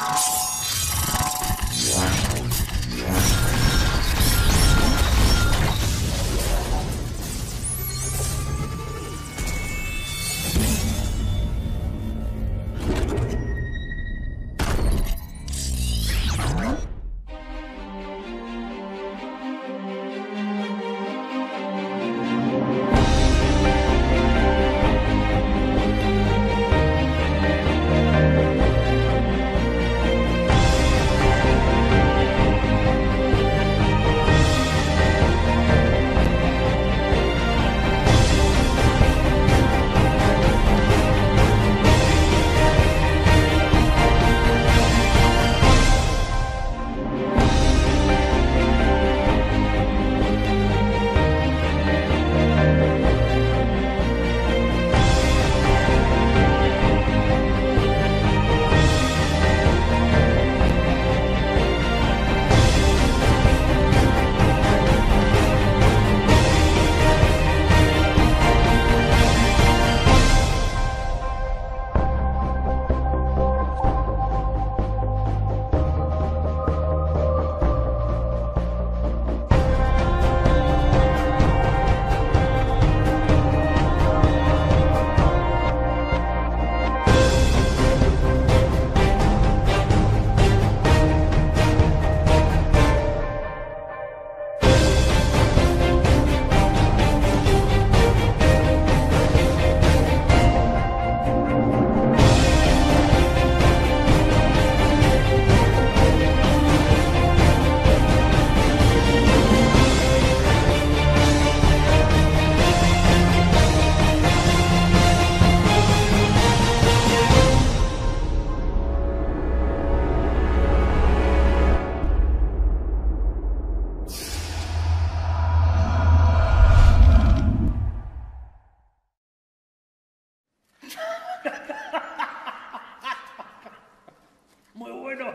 you. Muy bueno.